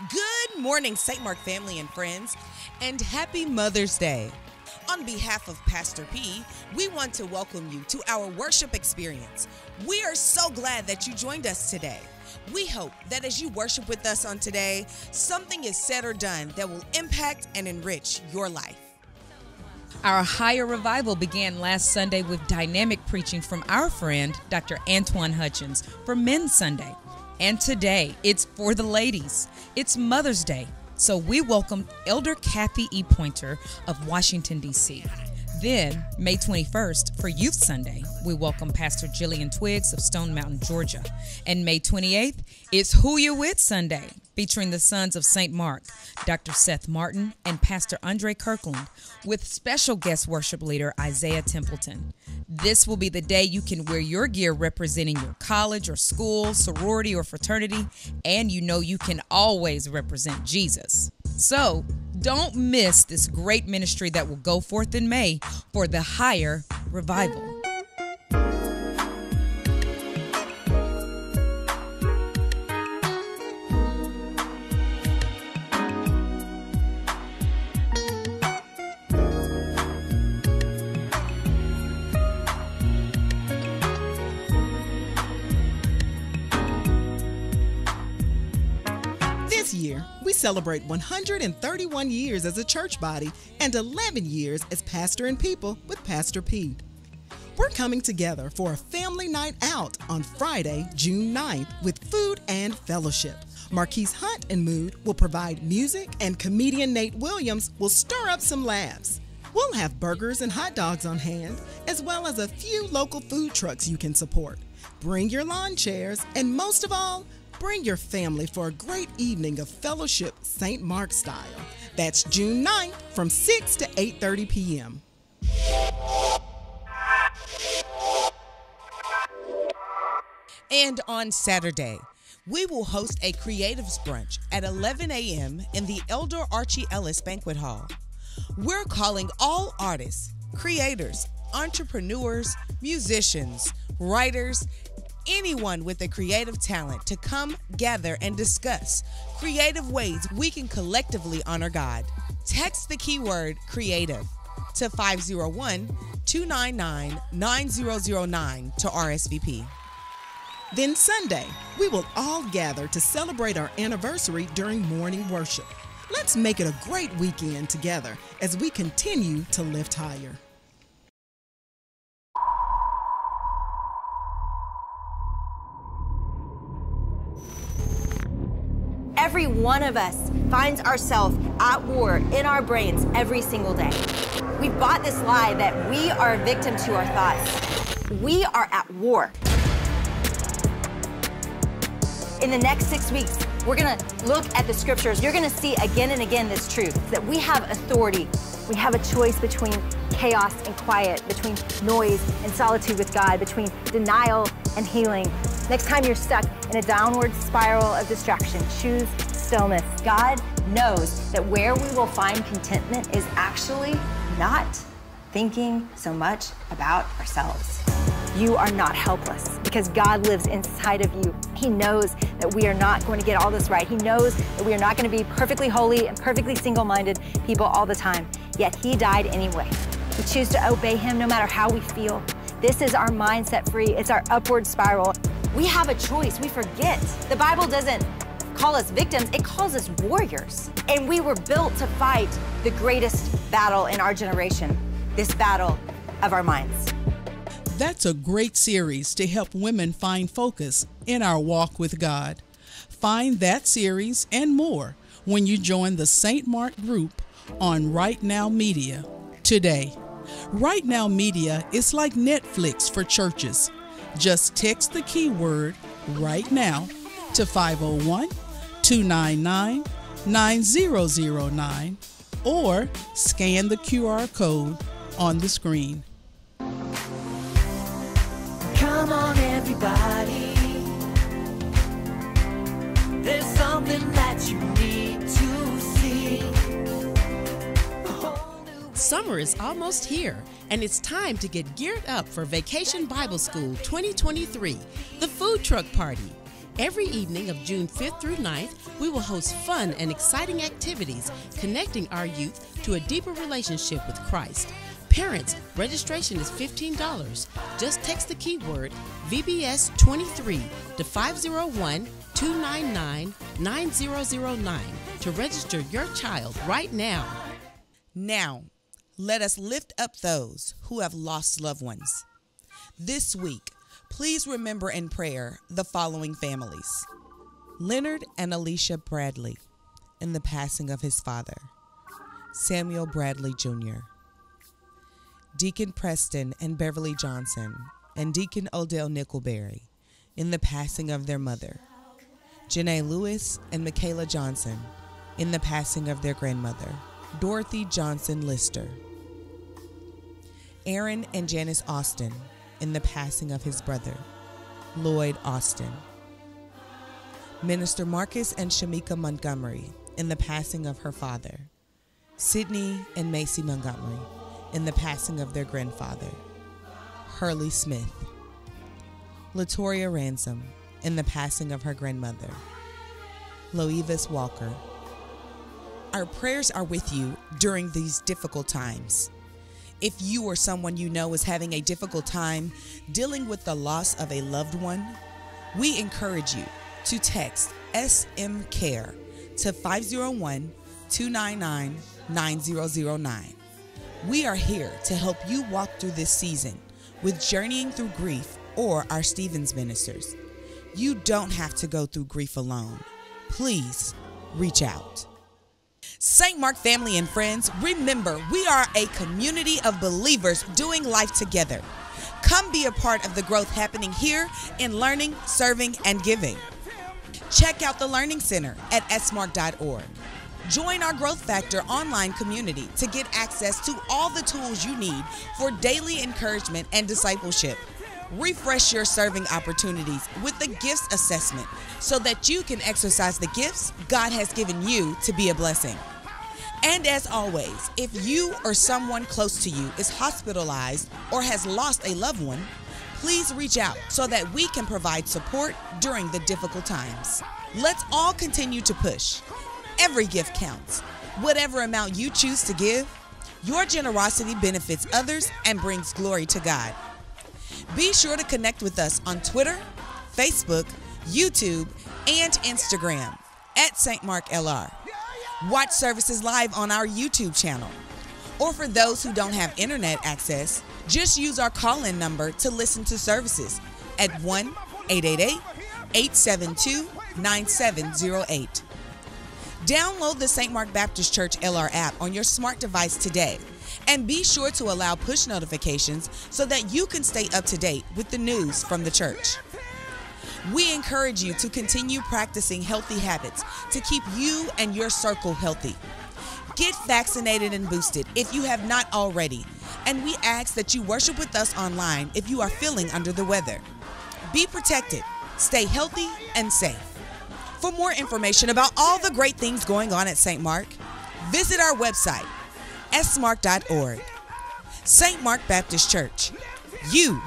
Good morning, St. Mark family and friends, and happy Mother's Day. On behalf of Pastor P, we want to welcome you to our worship experience. We are so glad that you joined us today. We hope that as you worship with us on today, something is said or done that will impact and enrich your life. Our higher revival began last Sunday with dynamic preaching from our friend, Dr. Antoine Hutchins, for Men's Sunday. And today, it's for the ladies. It's Mother's Day. So we welcome Elder Kathy E. Pointer of Washington, D.C. Then, May 21st, for Youth Sunday, we welcome Pastor Jillian Twiggs of Stone Mountain, Georgia. And May 28th, it's Who You With Sunday, featuring the sons of St. Mark, Dr. Seth Martin, and Pastor Andre Kirkland, with special guest worship leader Isaiah Templeton. This will be the day you can wear your gear representing your college or school, sorority, or fraternity, and you know you can always represent Jesus. So, don't miss this great ministry that will go forth in May for the higher revival. Celebrate 131 years as a church body and 11 years as pastor and people with Pastor P. We're coming together for a family night out on Friday, June 9th with food and fellowship. Marquise Hunt and Mood will provide music, and comedian Nate Williams will stir up some laughs. We'll have burgers and hot dogs on hand, as well as a few local food trucks you can support. Bring your lawn chairs, and most of all, bring your family for a great evening of fellowship St. Mark style. That's June 9th from 6 to 8:30 p.m. And on Saturday, we will host a creatives brunch at 11 a.m. in the Elder Archie Ellis Banquet Hall. We're calling all artists, creators, entrepreneurs, musicians, writers, anyone with a creative talent to come gather and discuss creative ways we can collectively honor God. Text the keyword creative to 501 299 9009 to RSVP. Then Sunday, we will all gather to celebrate our anniversary during morning worship. Let's make it a great weekend together as we continue to lift higher. Every one of us finds ourselves at war in our brains every single day. We've bought this lie that we are a victim to our thoughts. We are at war. In the next six weeks, we're gonna look at the scriptures. You're gonna see again and again this truth that we have authority. We have a choice between chaos and quiet, between noise and solitude with God, between denial and healing. Next time you're stuck in a downward spiral of distraction, choose stillness. God knows that where we will find contentment is actually not thinking so much about ourselves. You are not helpless because God lives inside of you. He knows that we are not going to get all this right. He knows that we are not going to be perfectly holy and perfectly single minded people all the time. Yet He died anyway. We choose to obey Him no matter how we feel. This is our mindset free, it's our upward spiral. We have a choice. We forget. The Bible doesn't call us victims, it calls us warriors. And we were built to fight the greatest battle in our generation this battle of our minds. That's a great series to help women find focus in our walk with God. Find that series and more when you join the St. Mark group on Right Now Media today. Right Now Media is like Netflix for churches. Just text the keyword right now to 501 299 9009 or scan the QR code on the screen. Summer is almost here, and it's time to get geared up for Vacation Bible School 2023, the food truck party. Every evening of June 5th through 9th, we will host fun and exciting activities connecting our youth to a deeper relationship with Christ. Parents, registration is $15. Just text the keyword VBS23 to 501 299 9009 to register your child right now. Now, let us lift up those who have lost loved ones. This week, please remember in prayer the following families Leonard and Alicia Bradley in the passing of his father, Samuel Bradley Jr., Deacon Preston and Beverly Johnson, and Deacon Odell Nickelberry in the passing of their mother, Janae Lewis and Michaela Johnson in the passing of their grandmother, Dorothy Johnson Lister, Aaron and Janice Austin in the passing of his brother, Lloyd Austin, Minister Marcus and Shamika Montgomery in the passing of her father, Sydney and Macy Montgomery in the passing of their grandfather, Hurley Smith, Latoria Ransom in the passing of her grandmother, Loevis Walker. Our prayers are with you during these difficult times. If you or someone you know is having a difficult time dealing with the loss of a loved one, we encourage you to text SM Care to 501 299 9009. We are here to help you walk through this season with Journeying Through Grief or our Stevens ministers. You don't have to go through grief alone. Please reach out. St. Mark family and friends, remember we are a community of believers doing life together. Come be a part of the growth happening here in learning, serving, and giving. Check out the Learning Center at smark.org. Join our Growth Factor online community to get access to all the tools you need for daily encouragement and discipleship. Refresh your serving opportunities with the gifts assessment so that you can exercise the gifts God has given you to be a blessing. And as always, if you or someone close to you is hospitalized or has lost a loved one, please reach out so that we can provide support during the difficult times. Let's all continue to push. Every gift counts. Whatever amount you choose to give, your generosity benefits others and brings glory to God. Be sure to connect with us on Twitter, Facebook, YouTube, and Instagram at St. Mark LR. Watch services live on our YouTube channel. Or for those who don't have internet access, just use our call in number to listen to services at 1 888 872 9708. Download the St. Mark Baptist Church LR app on your smart device today. And be sure to allow push notifications so that you can stay up to date with the news from the church. We encourage you to continue practicing healthy habits to keep you and your circle healthy. Get vaccinated and boosted if you have not already, and we ask that you worship with us online if you are feeling under the weather. Be protected, stay healthy, and safe. For more information about all the great things going on at St. Mark, visit our website, smark.org. St. Mark Baptist Church. You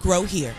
grow here.